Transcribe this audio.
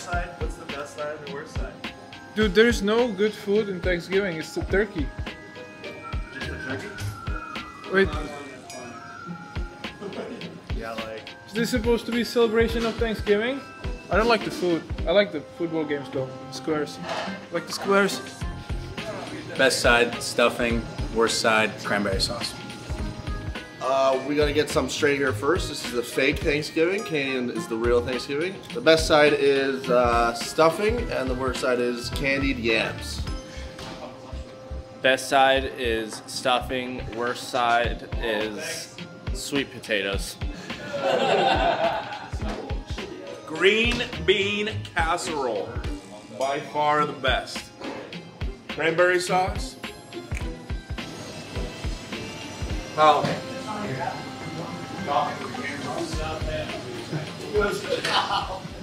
Best side? What's the best side and the worst side? Dude, there's no good food in Thanksgiving. It's the turkey. Just the turkey? Wait, Yeah, like. is this supposed to be celebration of Thanksgiving? I don't like the food. I like the football games though. Squares. I like the squares. Best side, stuffing. Worst side, cranberry sauce. Uh, we gotta get some straight here first. This is the fake Thanksgiving. Canadian is the real Thanksgiving. The best side is uh, stuffing, and the worst side is candied yams. Best side is stuffing. Worst side is sweet potatoes. Green bean casserole. By far the best. Cranberry sauce. Oh.